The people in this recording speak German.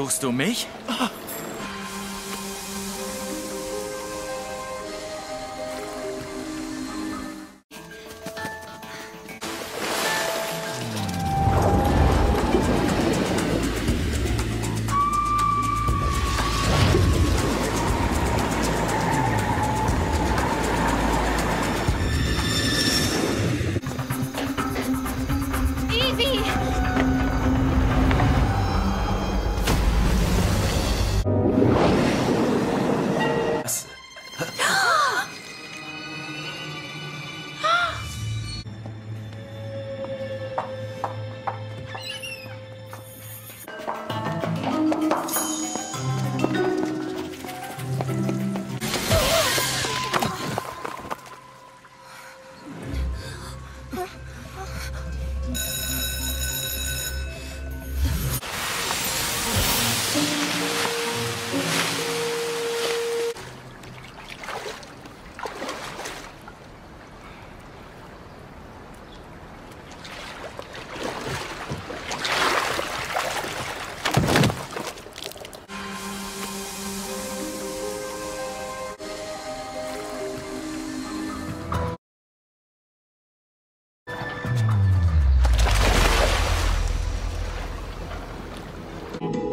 Suchst du mich? Bye.